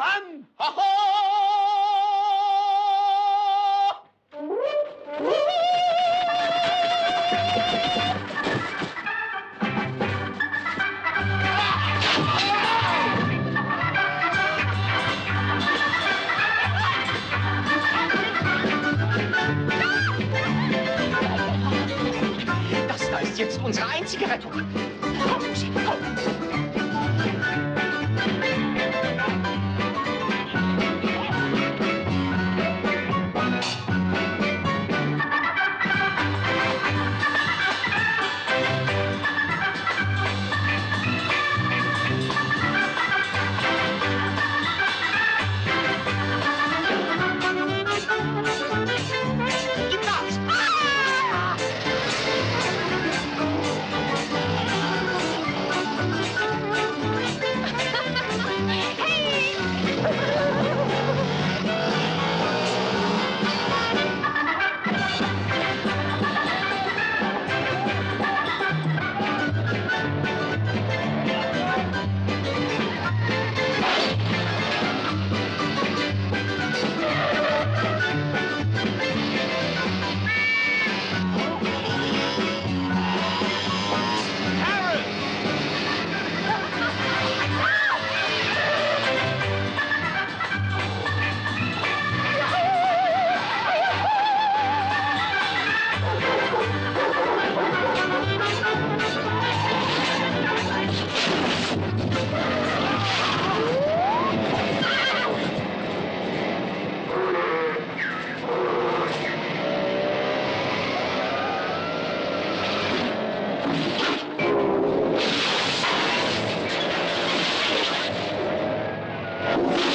Wann? Das da ist jetzt unsere einzige Rettung. you